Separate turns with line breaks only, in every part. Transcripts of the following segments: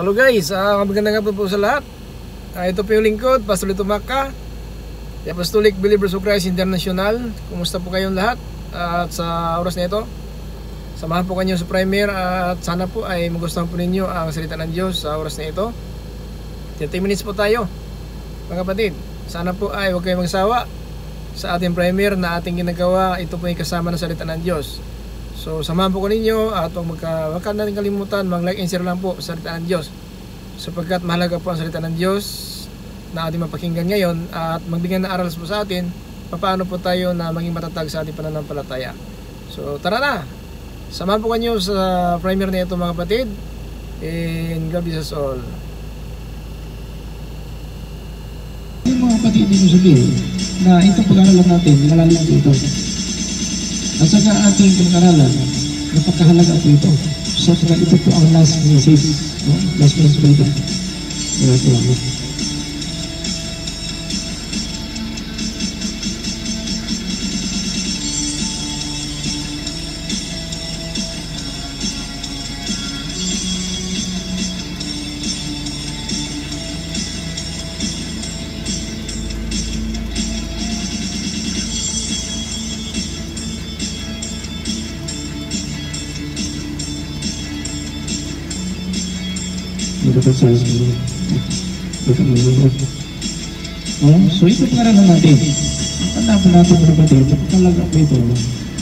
Hello guys, uh, magandang hapon po sa lahat. Ah, ito po yung lingkod, Pastor Lito Maka, the Apostolic Believers of Christ International. Kumusta po kayong lahat? Ah, at sa oras na ito, samahan po kanyo sa primer at sana po ay magustuhan po ninyo ang salita ng Diyos sa oras na ito. 30 minutes po tayo, mga kapatid. Sana po ay huwag kayong magsawa sa ating primer na ating ginagawa. Ito po ay kasama ng salita ng Diyos. So, samahan po ko ninyo at huwag magka, ka natin kalimutan, mag-like and share lang po sa salita ng Diyos. Sapagkat mahalaga po ang salita ng Diyos na ating mapakinggan ngayon at magbigyan ng aral po sa atin paano po tayo na maging matatag sa ating pananampalataya. So, tara na! Samahan po kanyo sa primer na ito mga kapatid. And God bless us all.
Yung mga kapatid din sabihin na itong pag-aaralan natin, malalim ito. At saka ating pag-aaralan, napakahalaga po ito. So, ito po ang last message. No? Last message po ito. Maraming salamat. Oh, so ito pag-aralan natin. Tanda po natin mga kapatid, napakalaga po ito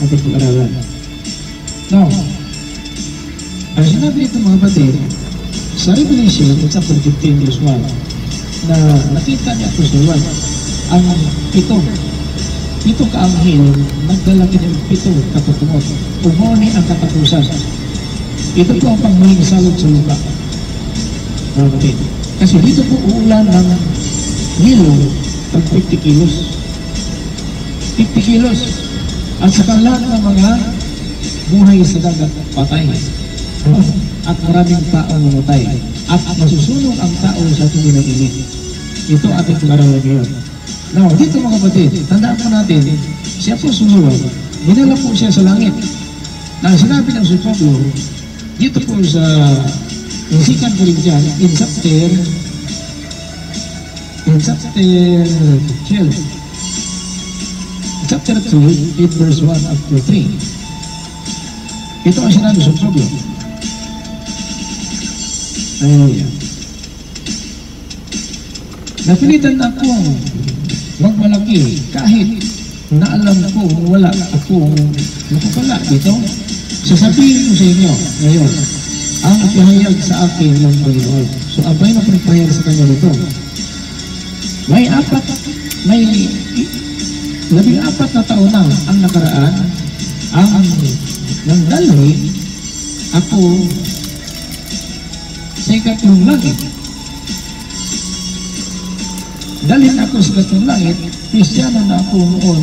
ating pag-aralan. Now, ang sinabi dito mga kapatid, sa Revelation, chapter 15, verse 1, na nakita niya po sa Juan, ang pito, pito kaanghel, nagdala ng pito katutungot. Umoni ang katapusan. Ito po ang pangmuling salot sa lupa. Kapatid. Kasi dito po uulan ng hilo pag 50 kilos. 50 kilos. At sa lahat ng mga buhay sa dagat patay. At maraming tao namatay. At masusunog ang tao sa tuloy ng init. Ito ating pag-aralan ngayon. Now, dito mga kapatid, tandaan po natin, siya po sumuwa, dinala po siya sa langit. Na sinabi ng si Pablo, dito po sa in 2 Corinthians, in chapter in chapter 12, chapter 2, in verse 1 up to 3. Ito ang sinabi sa Pablo. Hallelujah. Napilitan akong magmalaki kahit na alam ko wala akong nakapala dito. Sasabihin ko sa inyo ngayon, ang ipahayag sa akin ng Panginoon. So, abay na pinagpahayag sa kanya nito. May apat, may labing apat na taon na ang nakaraan, ang nang dalhi, ako sa ikatlong langit. Dalhin ako sa ikatlong langit, Kristiyano na ako noon,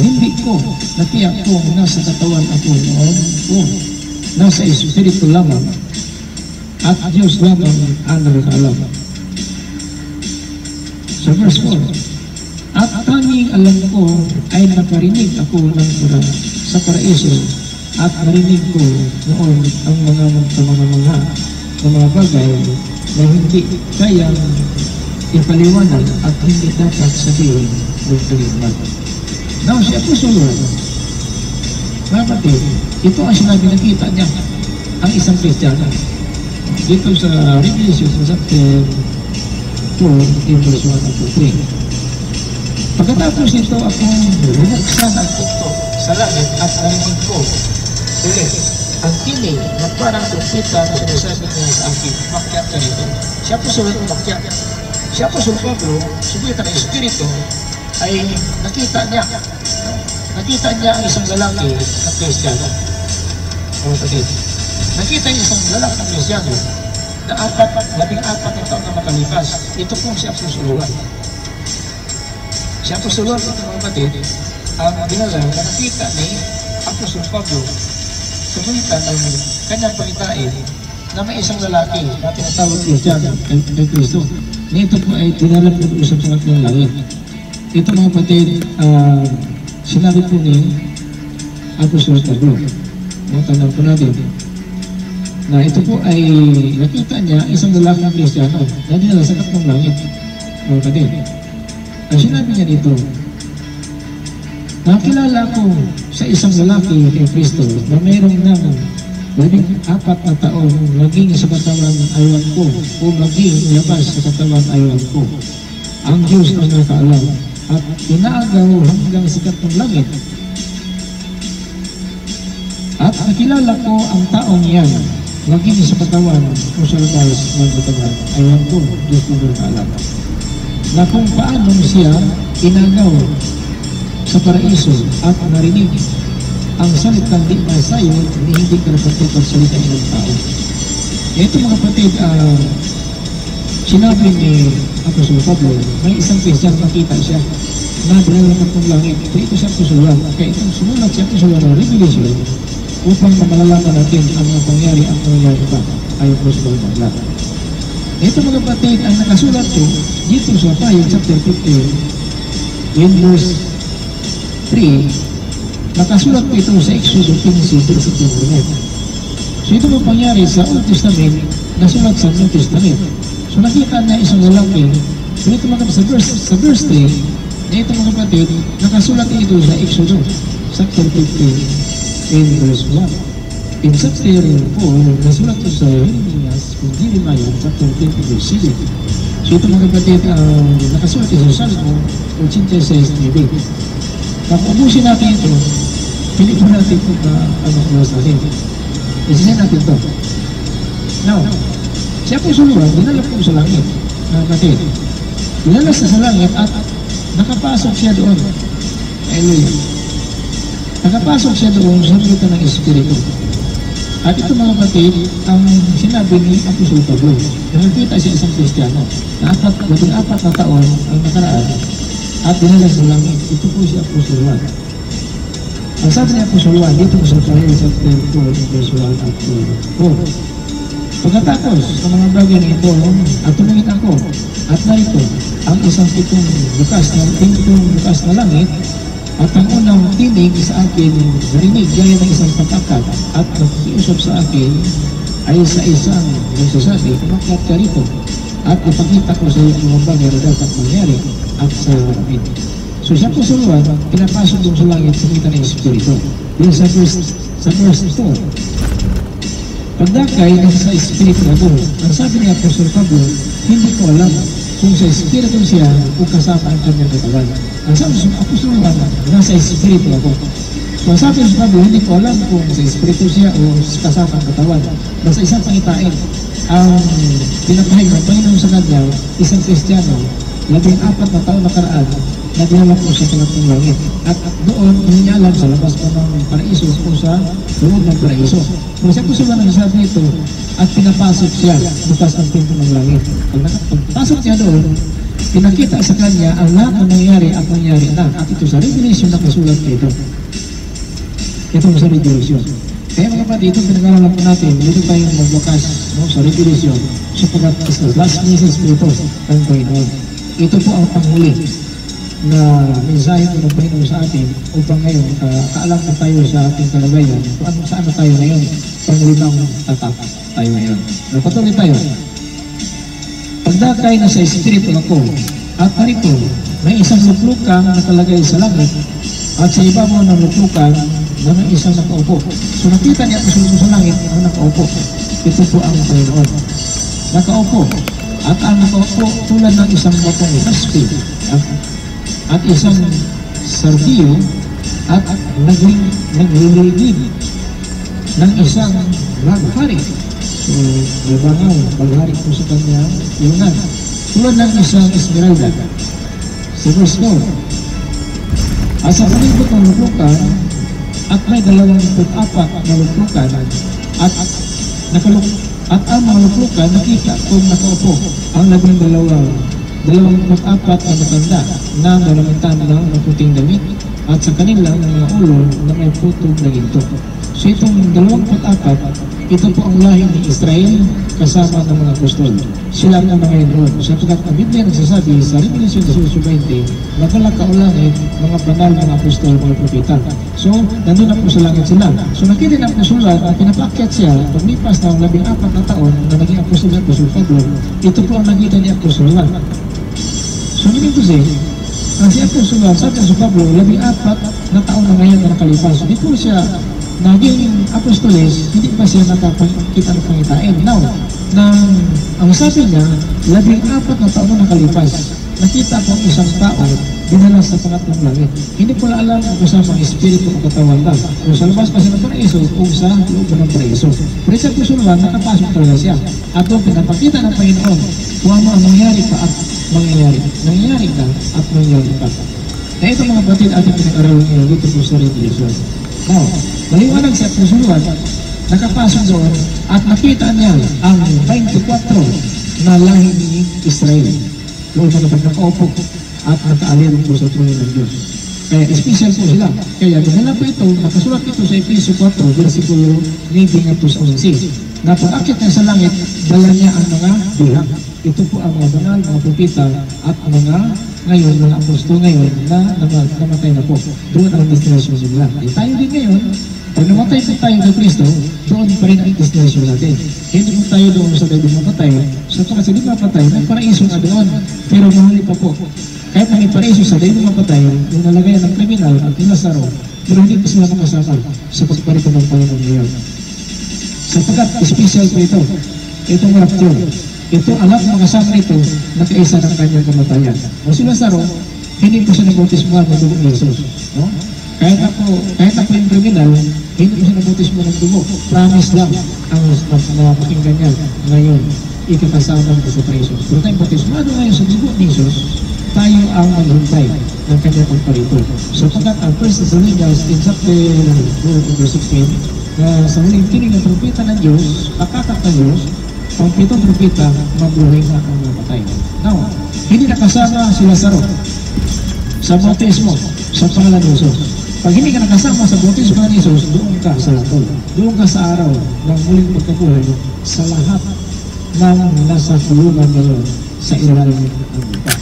hindi ko natiyak kung nasa katawan ako noon, oh, nasa espiritu lamang at Diyos lamang ang nakakaalam. Sa verse 4, At tanging alam ko ay nakarinig ako ng para sa paraiso at narinig ko noon ang mga mga mga mga, mga bagay na hindi kayang ipaliwanag at hindi dapat sabihin ng kalimat. Now, si Apostol Juan, kapatid, ito ang sinabi nakita niya ang isang Kristiyano. Dito sa Revelation chapter 4, in verse 1 to 3. Pagkatapos ito akong binuksan ang pinto sa langit at narinig ko ulit ang tinig na parang tumpita na sinasabi niya sa akin, makyat ka rito. Siya po sulat umakyat. Siya po sulat Pablo, subukan ng Espiritu, ay nakita niya nakita niya ang isang lalaki na Kristiyano. Mga kapatid, nakita niya isang lalaki na Kristiyano na apat, labing apat na taon na makalipas. Ito po si Apostoluan. Si Apostoluan, ito mga kapatid, ang dinala na nakita ni Apostol Pablo sa bulitan ng kanyang pangitain na may isang lalaki na tinatawag Kristiyano kay, Kristo. Nito po ay dinala po sa pangatlong langit. Ito mga kapatid, ah, sinabi po ni Apostol Pablo. Mga tandaan po natin. na ito po ay nakita niya isang lalaking Kristiyano na dinala sa katong langit. Mga kapatid. Ang sinabi niya dito, nakilala ko sa isang lalaki kay Kristo na mayroong nang labing apat na taon maging sa katawan aywan ko o maging labas sa katawan aywan ko. Ang Diyos ang nakaalam at inaagaw hanggang sa katong langit at nakilala ko ang taong yan, maging sa katawan o sa labas ng katawan, ayan ko, Diyos na nakaalam. Na kung paano siya inagaw sa paraiso at narinig ang salitang di masayo, ni hindi ka napatid ang salita ng tao. Ito mga kapatid, ah, sinabi ni Apostol Pablo, may isang Christian nakita siya na dinala ng langit. Ito, ito siya Apostol Kaya itong sumulat siya Apostol Juan ng Revelation upang malalaman natin ang mga pangyari ang nangyayari pa ayon po sa Bawang Aklat. Ito mga kapatid, ang nakasulat ko dito sa Tayo chapter 15 in verse 3 nakasulat po ito sa Exodus 15 versikulo 1. So ito mga pangyari sa Old Testament nasulat sa New Testament. So nakita niya isang lalaki ito mga sa verse, sa verse 3 na ito mga kapatid nakasulat ito sa Exodus chapter 15 in verse 1. In chapter 4, nasulat ko sa Jeremias kung Jeremiah chapter 20 verse 7. So ito mga kapatid, uh, nakasulat ito sa Salmo 86 9. Kung ubusin natin ito, hindi po natin ito na ano ko sa atin. Isisin natin ito. Now, siya po suluran, dinala po sa langit. Mga kapatid, dinala sa langit at nakapasok siya doon. Hallelujah. Nakapasok siya doon sa ruta ng Espiritu. At ito mga kapatid, ang sinabi ni Apostol Pablo, na nakita siya isang Kristiyano na apat, labing apat na taon ang nakaraan at dinala sa langit. Ito po si Apostol Juan. Ang sabi ni Apostol Juan, dito sa Tayo sa 4, verse 1 at 4. Pagkatapos sa mga bagay na ito, at tumingin ako, at narito, ang isang pitong bukas na pitong bukas na langit at ang unang tinig sa akin, narinig gaya ng isang patakat at nagkiusap sa akin ay sa isang nagsasabi, umakyat ka rito at ipakita ko sa iyo ang mga bagay na dapat mangyari at sa amin. So sa luwan, pinapasok doon sa langit sa kita ng Espiritu. Yung sa verse, sa verse 4. Pagdakay nasa sa Espiritu ako, ang sabi ni Apostol Pablo, hindi ko alam kung sa Espiritu siya o kasama ang kanyang katawan. Ang sabi sa Apostol Juan, nasa Espiritu ako. So ang sabi sa Pablo, hindi ko alam kung sa Espiritu siya o kasama ang katawan. Basta isang pangitain, ang pinapahig ng Panginoon sa kanya, isang Kristiyano, labing apat na taon nakaraan, naglalak po sa talat ng langit. At, at doon, alam sa labas pa ng paraiso o sa loob ng paraiso. Kung siya po sila nagsasabi ito, at pinapasok siya bukas ang pinto ng langit. Pag pagpasok niya doon, pinakita sa kanya ang lahat ng nangyari at nangyari na. At ito sa Revelation na kasulat dito. Ito sa Revelation. Kaya mga kapatid, ito pinag-aralan po natin, dito tayong magbukas no, sa Revelation sapagkat sa last message po ito ng Panginoon. Ito po ang panghuli na mensahe ng Panginoon sa atin upang ngayon uh, kaalam na tayo sa ating kalagayan kung ano, saan na tayo ngayon panglimang tatak tayo ngayon. Napatuloy tayo. Pagdakay na sa Espiritu ako at narito may isang luklukan na nakalagay sa langit at sa ibabaw ng luklukan na may isang nakaupo. So nakita niya po sa langit ang nakaupo. Ito po ang Panginoon. Nakaupo. At ang nakaupo tulad ng isang batong haspi at isang sardiyo at naging naglililig ng isang raghari. So, nabangaw, paghari po sa kanya, yunan. Tulad ng isang esmeralda. Sa verse 4. At sa palibot ng luklukan, at may dalawang apat na luklukan, at nakaluk at ang mga luklukan nakita kung nakaupo ang labing dalawang dalawang apat na matanda na dalawang ng maputing damit at sa kanila ng mga ulo na may putong na ginto. So itong dalawang apat, ito po ang lahi ni Israel kasama ng mga apostol. Sila ang mga doon. Sapagkat ang Biblia nagsasabi sa Revelation 18.20, Nagala kaulangit, mga banal, mga apostol, mga propeta. So, nandun na po sa langit sila. So, nakita ng apostolan na pinapakyat siya, paglipas ng labing apat na taon na naging apostol ng apostol Pablo, ito po ang nakita ni apostol. Meaning to say, ang si apostol sa Pablo, labing apat na taon na ngayon na nakalipas. Po siya naging apostoles, hindi pa siya nakakita ng pangitain. Now, nang ang sabi niya, labing apat na taon na nakalipas, nakita ko ang isang tao dinala sa pangatlong langit. Hindi ko na alam kung kasama ang espiritu o katawan lang. Kung sa labas pa siya ng paraiso o sa loob ng paraiso. Pero sa pusulwan, nakapasok talaga siya. At doon pinapakita ng Panginoon kung ano ang nangyari pa at mangyayari. Nangyayari ka at mangyayari pa. Na ito mga batid ating pinag-aralan ngayon dito po sa Revelation. Now, maliwanag sa pusulwan, nakapasok doon at nakita niya ang 24 na lahi ni Israel. Doon sa kapag nakaupo at nakaalin po sa trono ng Diyos. Kaya special po sila. Kaya dinala po ito, nakasulat ito sa Episyo 4, versikulo 9 at 11. Na pag akit niya sa langit, dala niya ang mga bilang. Ito po ang mga banal, mga propita at mga ngayon, mga apostol ngayon na nam- namatay na po. Doon ang destination nila. Eh, tayo din ngayon, pag namatay po tayo kay Kristo, doon pa rin ang destination natin. Hindi po tayo doon sa tayo mapatay. Sa so, kasi di mapatay, may paraiso na doon. Pero mahuli pa po. Kahit may paraiso sa tayo mapatay, yung nalagay ng kriminal at yung Lazaro, pero hindi pa sila makasama sa pagparito ng Panginoon ngayon. Sapagkat special po ito. Itong rapture. Ito, anak mga kasama ito, nakaisa ng kanyang kamatayan. O si Lazaro, hindi po siya nabautismuhan ng Jesus. No? Kahit ako, kahit ako yung criminal, hindi ko siya nabautismo ng dugo. Promise lang ang napakinggan niya ngayon. Ikakasama ko sa presos. Pero tayong bautismado ngayon sa dugo ni Jesus, tayo ang maghuntay ng kanyang pagparito. Sapagkat ang 1 Thessalonians in chapter 2, verse 16, na sa huling tinig ng propeta ng Diyos, pakakat ng Diyos, ang pitong propeta, mabuhay na ang namatay. Now, hindi nakasama si Lazaro sa bautismo sa pangalan ng Jesus. Pag hindi ka nakasama sa bautismo ng Jesus, doon ka sa latol. Doon ka sa araw ng muling pagkabuhay sa lahat ng nasa kulungan ngayon sa ilalim ng lupa.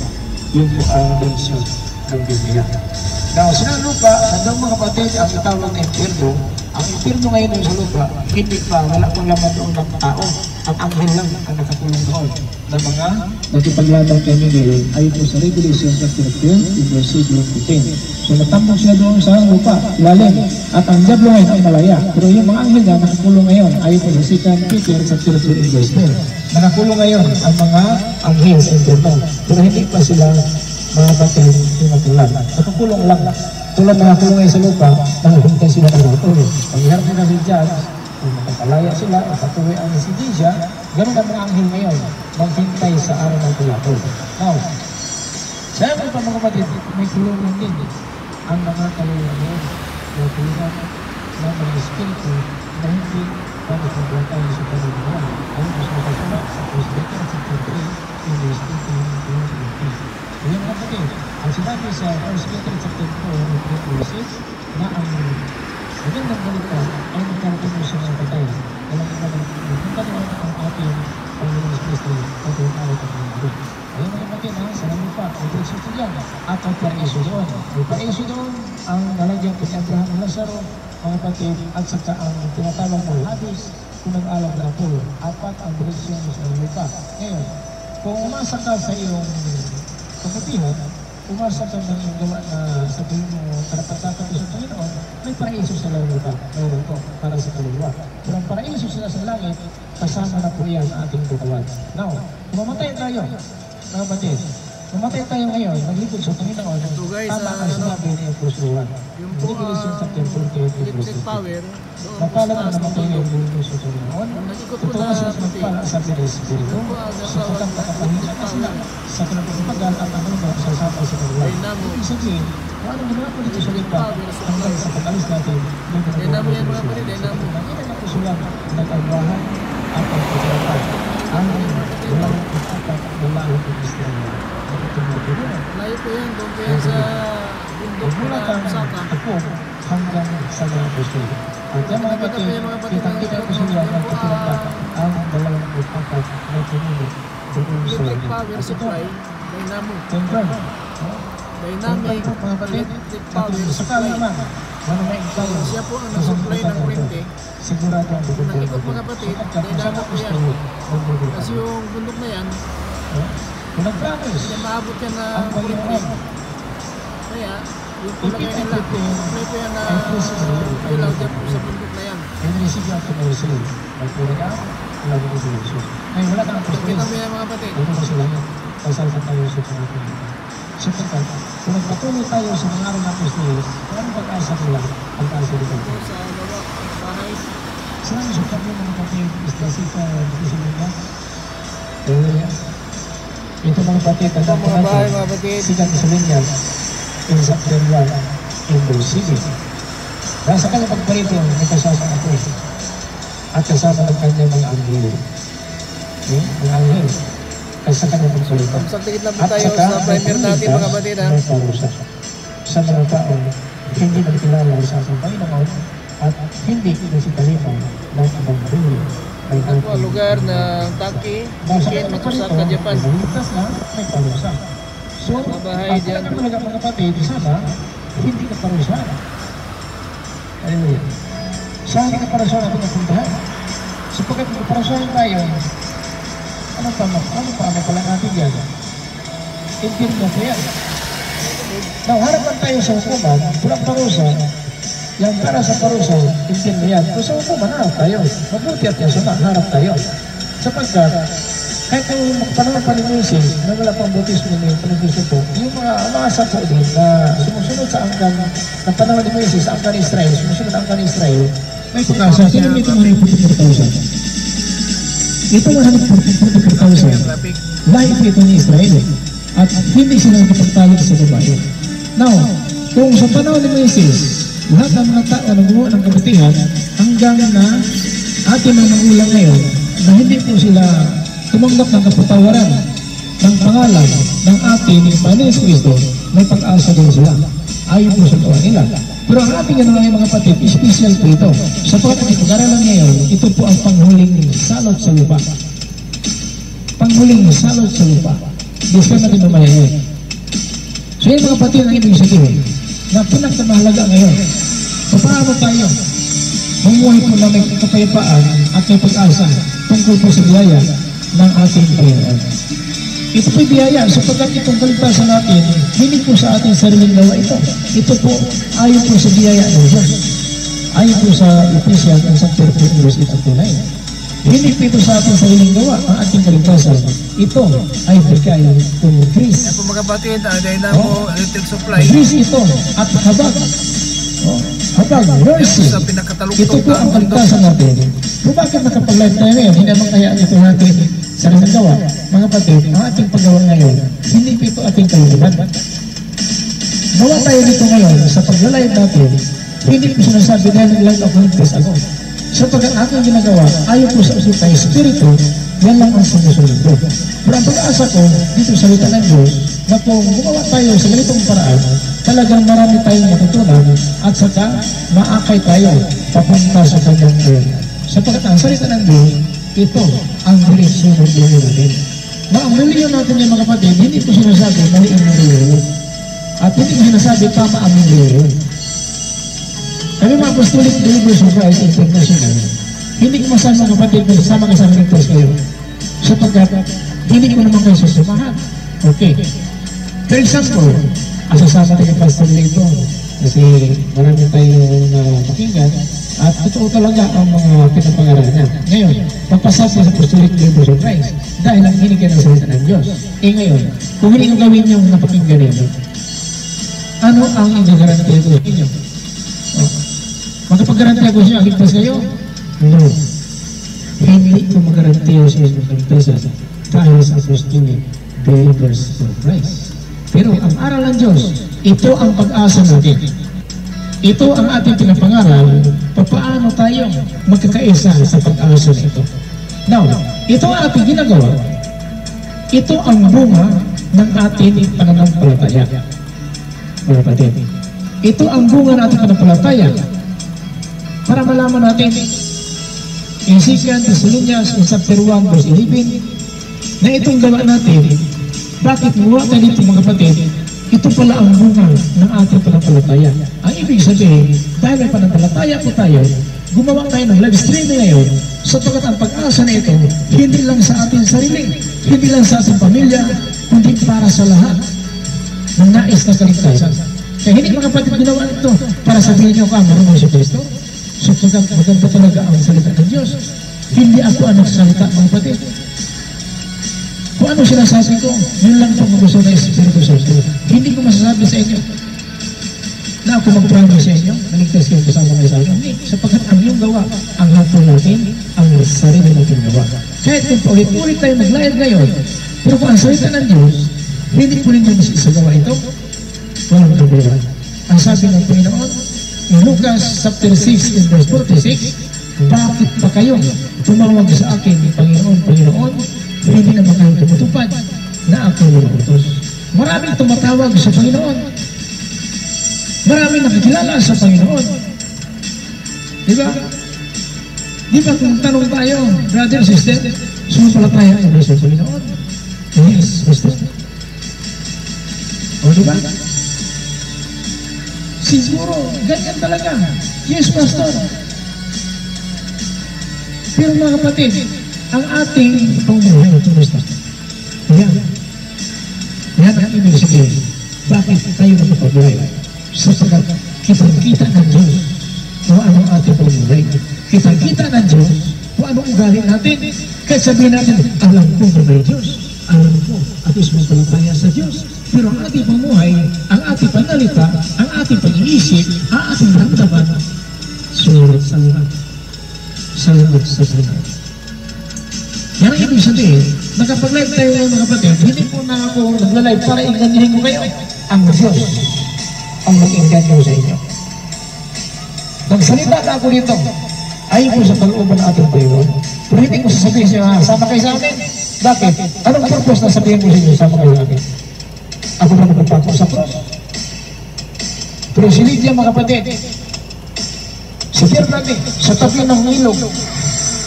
Yun po ang bensyon ng Biblia. Now, sa lupa, hanggang mga kapatid, ang itawag na impyerno, ang impyerno ngayon sa lupa, hindi pa, wala pang laman doon ng tao. Ang anghel lang ang nakakulong doon na mga nagkipaglaban kay Miguel ay po sa Revelation chapter 12, verse 10. So natambok siya doon sa lupa, lalim, at ang diablo ngayon ay malaya. Pero yung mga anghel na nakakulong ngayon ay po sa 2 Peter chapter 2, verse 10. Nakakulong ngayon ang mga anghel sa impyerno. Pero hindi pa sila mga batid yung matulad. Nakakulong lang. Tulad na nakakulong ngayon sa lupa, nanghintay sila ng rapor. Pag iharap nila si Judge, kung makapalaya sila, makatuwi ang si Dija, ganun ang mga anghel ngayon, maghintay sa araw ng tulapol. Now, Siyempre pa mga kapatid, may kulungan din eh. Ang mga kaluluwa ngayon, may kulungan ng mga espiritu na hindi nagbuwan tayo sa kaluluwa. Ano mas makasama sa First Peter chapter 3, in verse 18 to 20. Ngayon mga kapatid, ang sinabi sa First Peter chapter 4, verse 6, na ang magandang balita ay nagkakaroon siya ng patay. Alam mo naman, naman ang ating Panginoon Kristo at yung at mga Diyos. Ayun mga kapatid, ha? Sa namin pa, may presyo dyan. At ang paraiso doon. May paraiso doon ang nalagyan kay Abraham ng Lazaro, mga kapatid, at saka ang tinatawag ng Hadis, kung nag-alam na po. Apat ang direksyon sa lupa. Ngayon, kung umasa ka sa iyong kabutihan, umasa ka ng iyong gawa na sabihin mo, karapat-dapat sa Panginoon, may paraiso sa langit pa. Meron para sa kaluluwa. Pero ang paraiso sila sa langit, kasama na po yan ang ating katawan. Now, mamatay tayo, mga kapatid, mamatay tayo ngayon, maglipod sa Panginoon,
So guys,
tama
ah,
ang
ano,
sinabi ni Apostol Juan.
Yung po, ah,
48, verse
electric
15.
power,
Napala
sa
na
taas ng
namatay
ilog.
ngayon ng sa Panginoon. Ito
na puti.
magpala sa Pires Espiritu.
Ang
Sa pagkang pagkapahinga na sila sa kinapagpagal at ang mga sasapay sa.
Dynamo.
Ibig sabihin, anong ginawa po dito sa lipa hanggang sa pag-alis natin,
mga dynamo.
Sa Nakita na po sila nag-albahan at ang pagkakapan. Ang walang apat na lahat ng
Layo po yan, doon po sa bundok
Magmula
na
kang
Osaka.
ako hanggang sa mga apostol. At yan mga kapatid, kitang-kita ko sa iyo ang dalawang pagpapat na pinili doon sa
power
At ito,
dynamo. Dynamic
mga kapatid. At
supply.
naman, ano may ikaw,
Siya po ang nag-supply ng kurente.
sigurado ang bukod
nakikot mga kapatid, dynamo po yan. Kasi yung bundok na yan, hindi maabot yan na
ang. Panginoon,
Kaya, yung palagay nila, supply po yan na ilaw dyan po sa bundok na yan.
and receive your mercy. Magpuri ka, wala mo si Jesus. Ay, wala kang
Kita
apostles.
mo yan mga kapatid.
Ano ba sila? Pasalsa tayo sa Panginoon. Sapagkat, kung nagpatuloy tayo sa mga araw ng apostles, kung ano pag-asa nila, ang kaasa nila.
Ito sa baba, bahay.
Saan sa tabi ng kapatid is the sita Bisilinga? Ito mga kapatid, ang
mga bahay mga kapatid.
Sikat Bisilinga in September in Busigi. Nasa kanyang pagparito, may kasama ako at kasama ng kanyang mga anghel. Okay? Ang anghel. Kasi sa kanyang pagparito.
Saktikit lang po tayo
saka,
sa primer natin mga kapatid ha.
May parusa sa mga tao hindi nagkilala sa ating Panginoon at hindi nagsikalipan ng ibang buhay
ang lugar ng Taki, Ken, Matusaka, Japan.
Ligtas na, may parusa. So,
bahay
ang
dyan.
talaga mga kapatid, sana, hindi ka parusa. Hallelujah. Saan ka parusa natin napuntahan? Sapagkat kung parusahan tayo, ano pa, ano pa, ano pala natin yan? Impirno ko yan. Now, harapan tayo sa hukuman, pulang parusa, yung para sa parusa, yan. Kung sa hukuman, harap tayo. Mabuti at yasama, harap tayo. Sapagkat, kahit ang panahon pa ni Moises, na wala pang bautismo ni Panginoon po, yung mga umasa po din na sumusunod sa angkan, ng panahon ni Moises, sa angkan Israel, sumusunod sa angkan Israel, may pag-asa. Sino may itong 144,000? Ito 144,000
Traffic.
lahi ito ni Israel at hindi sila nakapagtalik sa babae. Now, kung sa panahon ni Moises, lahat ng mga tao ng kabutihan hanggang na atin ang magulang ngayon na hindi po sila tumanggap ng kapatawaran ng pangalan ng ating Panginoon Kristo, may pag-asa din sila. Ayon po sa gawa nila. Pero ang ating ganawa mga kapatid, special po ito. Sapagkat ang pag-aralan ngayon, ito po ang panghuling salot sa lupa panghuling salot sa lupa. Diyos natin mamayayin. So yun mga kapatid ang ibig sabihin na pinakamahalaga ngayon. Paano tayo mamuhay po na may kapayapaan at may pag-asa tungkol po sa biyaya ng ating Panginoon. Ito po'y biyaya sapagkat itong kaligtasan natin, hindi po sa ating sariling gawa ito. Ito po ayon po sa biyaya ng Diyos. Ayon po sa Ephesians and sa 13 verse 8 to 9. Hindi po ito sa ating sariling gawa ang ating kaligtasan. Ito ay bigay ng
Yan
Grace.
po mga ah, dynamo, electric supply.
Grace ito at habag. Oh, habag, mercy.
Sa
Ito po ang kaligtasan natin. Kung bakit nakapag-live tayo ngayon, hindi naman kaya ito natin sariling gawa. Mga kapatid, ang ating paggawa ngayon, hindi po ito ating kaluluban. Gawa tayo dito ngayon sa pag-live natin, hindi po sinasabi na nag-live ako higpis ako. Sa pag ang aking ginagawa, ayaw po sa usit tayo spirito, yan lang ang sumusunod ko. Pero ang pag-asa ko, dito sa salita ng Diyos, na kung gumawa tayo sa ganitong paraan, talagang marami tayong matutunan at saka maakay tayo papunta sa kanyang Diyos. Sapagkat ang salita ng Diyos, ito ang direksyon ng Diyos natin. Na ang reliyon natin yung mga kapatid, hindi po sinasabi mali ang reliyon. At hindi ko sinasabi tama ang reliyon. Kami mga Apostolic Believers of Christ International, hindi ko masabi mga kapatid na sama ka sa ligtas kayo. Sapagkat, hindi ko naman kayo susumahan. Okay. For example, asasama tayo kay Pastor Lito kasi marami tayong uh, pakinggan at totoo talaga ang mga pinapangaralan niya. Ngayon, papasap sa Apostolic Believers of Christ dahil ang hinig ka ng salita ng Diyos. Eh ngayon, kung hindi ko gawin yung napakinggan ninyo, ano ang igagarantiya ko sa inyo? Magkapag-garantiya ko siya, ligtas kayo? No. Hindi ko magarantiya sa inyo kaligtasan dahil sa apostolic believers of Christ. Pero ang aral ng Diyos, ito ang pag-asa natin. Ito ang ating pinapangaral, paano tayo magkakaisa sa pag-asa na ito. Now, ito ang ating ginagawa. Ito ang bunga ng ating pananampalataya. Mga kapatid, ito ang bunga ng ating pananampalataya. Para malaman natin in 2 Thessalonians chapter 1 verse 11 na itong gawa natin bakit muwa tayo dito mga kapatid ito pala ang bunga ng ating pananampalataya. Ang ibig sabihin, dahil may pananampalataya po tayo, gumawa tayo ng live streaming ngayon sapagkat ang pag-asa na ito, hindi lang sa ating sarili, hindi lang sa ating pamilya, kundi para sa lahat ng nais na kaligtasan. Kaya hindi mga kapatid ginawa ito para sabihin niyo ka, marunong si Kristo. Sapagkat maganda talaga ang salita ng Diyos. Hindi ako ang nagsalita mga kapatid. Kung ano sinasabi ko, yun lang po gusto ng Espiritu Santo. Hindi ko masasabi sa inyo na ako mag-promise sa inyo, naligtas kayo kasama kayo sa akin. Hindi, sapagkat ang iyong gawa, ang hapon natin, ang sarili natin gawa. Kahit kung paulit-ulit tayo nag-live ngayon, pero kung ang salita ng Diyos, hindi po ninyo masisagawa ito, walang problema. Ang sabi ng Panginoon, in Lucas chapter 6 in verse 46, bakit pa kayo tumawag sa akin, Panginoon, Panginoon, hindi naman kayo tumutupad na ako nilutos. Maraming tumatawag sa Panginoon. Maraming nakikilala sa Panginoon. Di ba? Di ba kung tanong tayo, brother, sister, sumampalataya ka ba sa Panginoon? Yes, sister. O di ba? Siguro, ganyan talaga. Yes, pastor. Pero mga kapatid, ang ating pamumuhay, kumusta? Yan. Yan ang ibig sabihin. Bakit tayo nakapagbuhay? Sapagkat kitang-kita ng Diyos kung ano ang ating pamumuhay. Kitang-kita ng Diyos kung ano ang ugali natin. Kaya sabihin natin, alam ko na may Diyos. Alam ko at sumampalataya sa Diyos. Pero ang ating pamumuhay, ang ating panalita, ang ating pag-iisip, ang ating ramdaman, sulit sa lahat. Salamat sa Panginoon. Yan ang ibig sabihin, nakapag-live tayo ngayon mga kapatid, hindi po na ako nagla-live para inganyahin ko kayo. Ang Diyos ang mag-inganyo sa inyo. Nagsalita na ako dito, ayon po sa kalooban ng ating Panginoon. Pero hindi ko sasabihin siya, "Ah, sama kayo sa amin. Bakit? Anong purpose na sabihin ko sa inyo, sama kayo sa amin? Ako na magpapako sa cross. Pero si Lydia mga kapatid, si Bernadette, sa tabi ng ilog,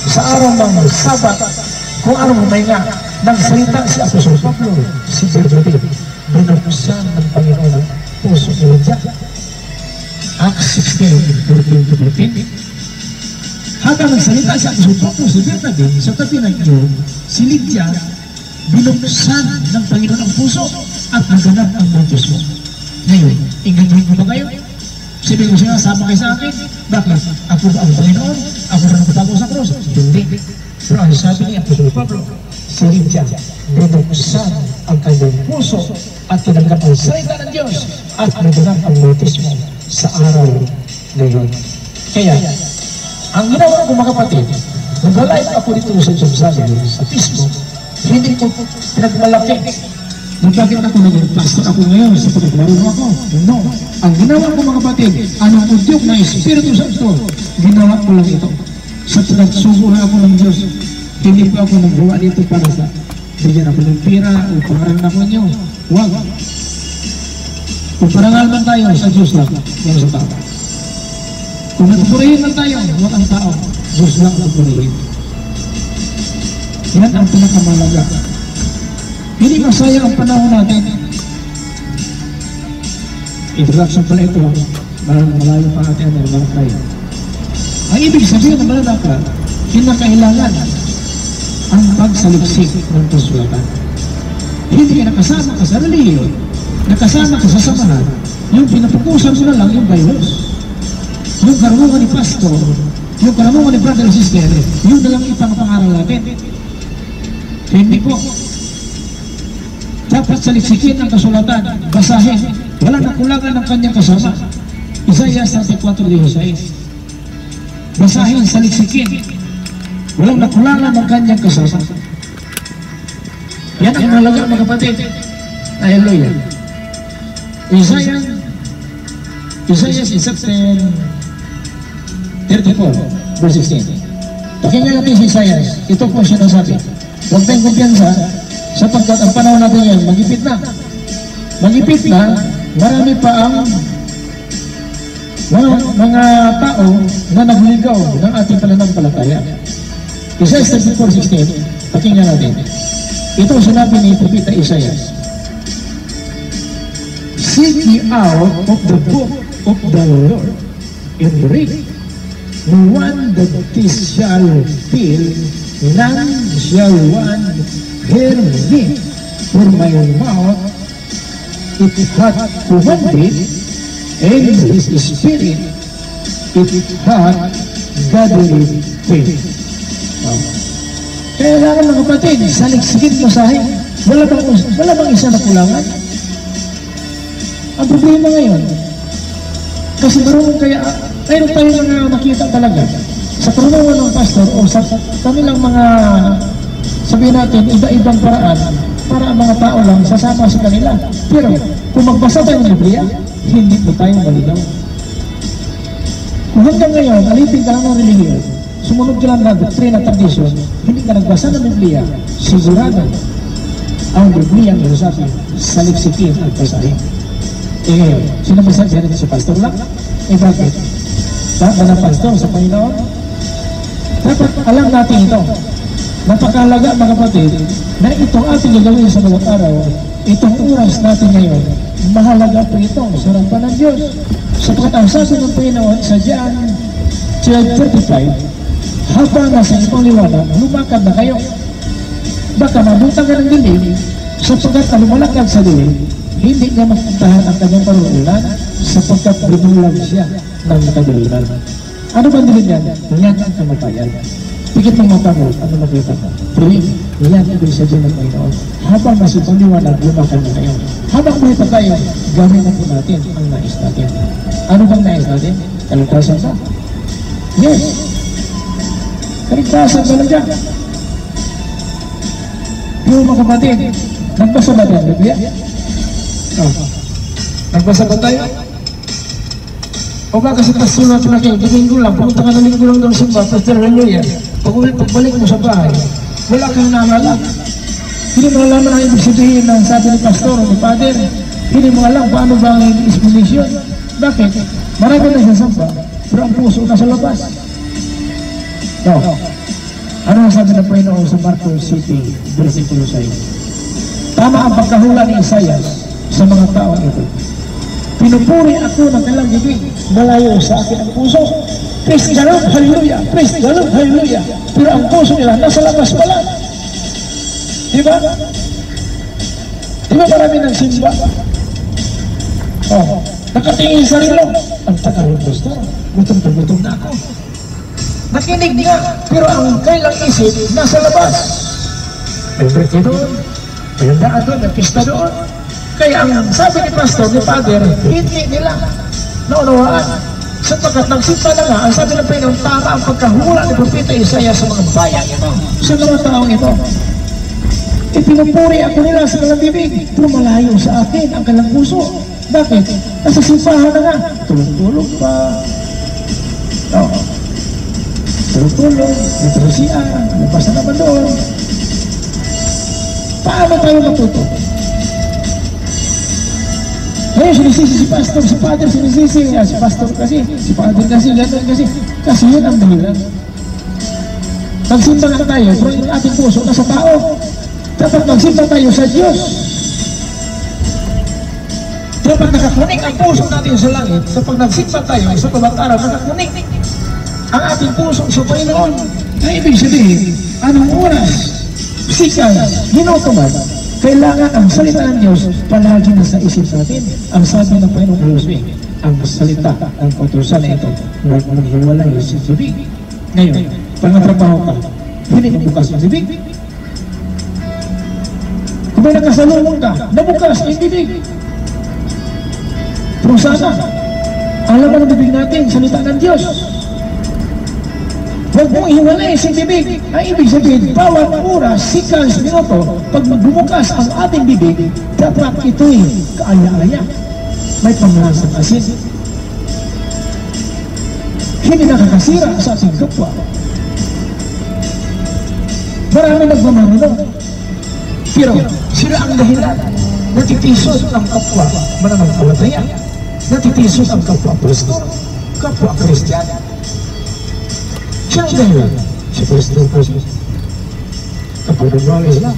sa araw ng Sabat, kung araw may nga, nang salita si Apostol Pablo, si Bernadette, binuksan ng Panginoon ang puso ni Lydia. Acts 16, 14 to 15. Habang nagsalita si Apostol Pablo, si Bernadette, sa tabi ng ilog, si Lydia, binuksan ng Panginoon ang puso at naganap ang buntis mo. Ngayon, inganyahin mo ba kayo? Sabi ko siya, sama kayo sa akin. Bakit? Ako ba ang Panginoon? Ako na nagpatago sa krus? Hindi. Pero ang sabi ni Apostol Pablo, si Lydia, binuksan ang kanyang puso at tinanggap ang salita ng Diyos at naganap ang bautismo sa araw na yun. Kaya, ang ginawa ko mga kapatid, nag-live ako dito sa Jumsali, sa Facebook, hindi ko pinagmalaki Bakit ako naging pastor ako ngayon sa pagkakarunong ako? No. Ang ginawa ko mga kapatid, anong udyok na Espiritu Santo, ginawa ko lang ito. Sa pinagsugo na ako ng Diyos, hindi po ako nagawa dito para sa bigyan ako ng pira o pangaral ako nyo. Huwag. Kung parangal man tayo sa Diyos lang, yan sa tao. Kung nagpurihin man tayo, huwag ang tao. Diyos lang nagpurihin. Yan ang pinakamalaga. Hindi masaya ang panahon natin. Introduction pala ito. Malayo pa atin ang mga tayo. Ang ibig sabihin ng malalaka, kinakailangan ang pagsaliksik ng kasulatan. Hindi ka nakasama ka sa reliyon, nakasama ka sa samahan, yung pinapukusan mo na lang yung Bibles. Yung karunungan ni pastor, yung karunungan ni brother and sister, yun na lang ipang-pangaral natin. Hindi po. Dapat saliksikin ang kasulatan, basahin. Walang nakulangan ng kanyang kasama. Isaiah 34.16 Basahin, saliksikin. Walang nakulangan ng kanyang kasama. Yan ang malaga mga kapatid. Hallelujah. Isaiah Isaiah is chapter 34, verse 16. Pakinggan natin si Isaiah. Ito po sinasabi. Huwag tayong kumpiyansa sapagkat ang panahon natin yan, magipit na. Magipit na, marami pa ang mga, mga tao na nagligaw ng ating pananampalataya. Isaiah 34.16, pakinggan natin. Ito ang sinabi ni Propeta Isaiah. Seek ye out of the book of the Lord and read. No one that this shall feel, none shall one hear me. For my mouth it hath commanded, and his spirit it hath gathered faith. Oh. Kaya lang mga kapatid, saliksikin mo sa akin. Wala bang, wala bang isa na kulangan? Ang problema ngayon, kasi marunong kaya, mayroon tayo mga makita talaga sa karunungan ng pastor o sa kanilang mga sabihin natin, iba-ibang paraan para ang mga tao lang sasama sa kanila. Pero kung magbasa tayo ng Biblia, hindi po tayo malinaw. Kung hanggang ngayon, alipin ka lang ng relihiyon, sumunod ka lang ng doktrina tradisyon, hindi ka nagbasa ng Biblia, sigurado ang Biblia ang nasasabi, saliksikin at basahin. Eh ngayon, sino ba sa dito sa pastor lang? Eh bakit? Dapat na pastor sa Panginoon? Dapat alam natin ito. Napakalaga mga kapatid na itong ating gagawin sa bawat araw, itong oras natin ngayon, mahalaga po ito sa harapan ng Diyos. Sapagkat ang sabi ng Panginoon sa John 12.35, habang nasa itong liwanag, lumakad na kayo. Baka mabuta ka ng dilim, sapagkat ang lumalakad sa dilim, hindi niya mapuntahan ang kanyang paruulan sapagkat binulag siya ng kadiliman. Ano ba dilim yan? Yan ang kamatayan. Pikit ng mata mo, ano nakita mo? Tuwing, yan ibig sabihin ng Panginoon. Habang nasa paliwanag, lumakad na kayo. Habang buhay pa tayo, gawin na po natin ang nais natin. Ano bang nais natin? Kaligtasan ba? Yes. Kaligtasan talaga. Yung mga kapatid, nagbasa ba tayo Biblia? Oh. Nagbasa ba tayo? O ba kasi pasulat na kayo, di linggo lang, pumunta ka na linggo lang doon sa Pastor Hallelujah. Pag uwi, pagbalik mo sa bahay, wala kang naalala. Hindi mo alam ang ibig sabihin ng sabi ni Pastor o Father. Hindi mo alam paano ba ang explanation. Bakit? Marami na sasamba, pero ang puso nasa labas. No. Ano ang sabi ng Panginoon sa Marcos City, versikulo 6? Tama ang pagkahula ni Isaiah sa mga taong ito. Pinupuri ako ng kailang bibig, malayo sa akin ang puso. Praise the Lord, hallelujah. Praise the Lord, hallelujah. Pero ang puso nila nasa labas pala. Di ba? Di ba marami ng simba? Oh, nakatingin sa rilo. Ang tagal ng gusto. Gutom na gutom na ako. Nakinig nga, pero ang kailang isip nasa labas. May birthday doon, may daan doon, may pista doon. Kaya ang sabi ni Pastor, ni Father, hindi nila naunawaan. Sapagkat nagsimpa na nga, ang sabi ng Panginoon, tama ang pagkahula ni Propeta Isaiah sa mga bayan ito, sa mga taong ito. Ipinupuri ako nila sa kalang bibig, pero malayo sa akin ang kalang puso. Bakit? Nasa simbahan na nga, tulog-tulog pa. Oh. Tulog-tulog, may trusian, labas na naman doon. Paano tayo matuto? Ngayon, sinisisi si pastor, si father, sinisisi niya, si pastor kasi, si father kasi, gano'n kasi, kasi yun ang dahilan. Magsimba nga tayo, pero yung ating puso nasa tao. Dapat magsimba tayo sa Diyos. Dapat nakakunik ang puso natin sa langit, sa pag nagsimba tayo, sa bawat araw, nakakunik ang ating puso sa Panginoon. Na ibig sabihin, anong oras, physical, ginotoman, kailangan ang salita ng Diyos palagi na sa isip natin. Ang sabi ng Panginoong Josue, ang salita, ang patusan na ito, huwag mong hiwalay sa bibig. Ngayon, pag natrabaho ka, hindi mo bukas ang bibig. Kung may nakasalungon ka, nabukas ang bibig. Pero sana, alam mo ng bibig natin, salita ng Diyos. Huwag mong ihiwalay sa bibig. Ang ibig sabihin, bawat oras, sikas, minuto, pag bumukas ang ating bibig, dapat ito'y kaaya-aya. May pamalasang asin. Hindi nakakasira sa ating kapwa. Marami nagmamarunong. Pero sila ang dahilan. Natitisod ang kapwa mananampalataya. Natitisod ang kapwa pastor. kapwa Kristiyano. Ang dahilan. Si Kristo Kristo. Kapag nagwala sila,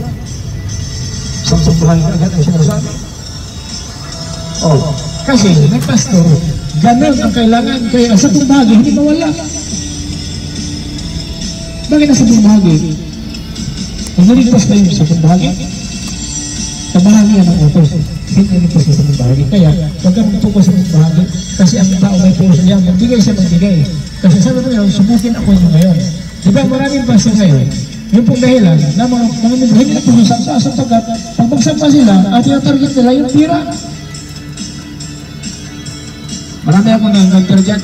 samsambahan ka agad ang sinasabi. Oh, kasi nagpastor, ganun ang kailangan kaya sa tumbagi, hindi mawala. Bakit nasa tumbagi? Kung naligtas na yun sa tumbagi, kabahagi yan ang utos. Hindi naligtas na sa tumbagi. Kaya, huwag ka magtuko sa tumbagi kasi ang tao may puso niya, magbigay siya magbigay. Kasi sabi mo yun, subukin ako nyo ngayon. Di ba maraming pastor ngayon, yung pong dahilan na mga mga membro hindi na pumusang sa sapagat, pag magsama sila, at tinatarget nila yung tira. Marami ako na nag-target.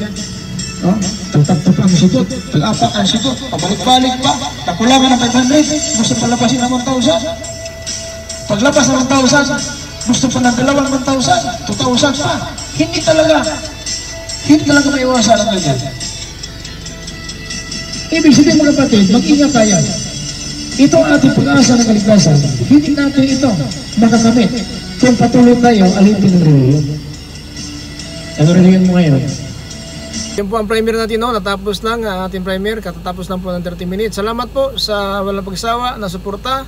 Oh, tagtagtag ang sikot, tag-apak ang sikot, pabalik-balik pa, nakulangan ng 500, gusto palabasin ng 1,000. Paglabas ng 1,000, gusto pa ng dalawang 1,000, 2,000 pa. Hindi talaga, hindi talaga may iwasan ang ganyan. Ibig sabihin mga kapatid, mag-ingat tayo. Ito ang ating pag-asa ng kaligtasan. Hindi natin ito makakamit kung patuloy tayo alipin ng reliyon. Ano reliyon mo ngayon?
Yan po ang primer natin, no? natapos lang ang ating primer, katatapos lang po ng 30 minutes. Salamat po sa walang pagsawa na suporta.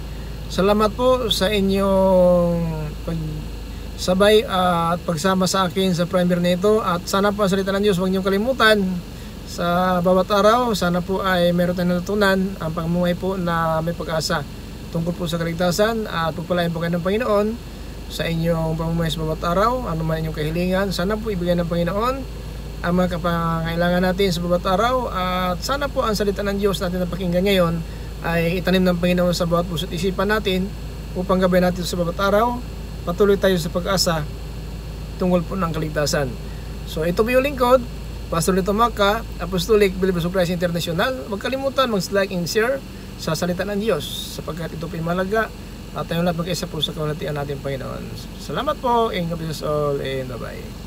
Salamat po sa inyong pagsabay at pagsama sa akin sa primer na ito. At sana po ang salita ng Diyos, huwag niyong kalimutan sa bawat araw. Sana po ay meron tayong natutunan ang pamumuhay po na may pag-asa tungkol po sa kaligtasan at pagpalain po kayo ng Panginoon sa inyong pamumuhay sa bawat araw, ano man inyong kahilingan. Sana po ibigay ng Panginoon ang mga kapangailangan natin sa bawat araw at sana po ang salita ng Diyos natin na pakinggan ngayon ay itanim ng Panginoon sa bawat puso't isipan natin upang gabay natin sa bawat araw patuloy tayo sa pag-asa tungkol po ng kaligtasan. So ito po yung lingkod, Pastor Lito Maka, Apostolic Believers of Christ International. Huwag kalimutan mag-like and share sa salita ng Diyos sapagkat ito po malaga at tayong lahat mag-isa po sa kaunatian natin Panginoon. Salamat po and God bless all and bye-bye.